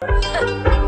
嗯。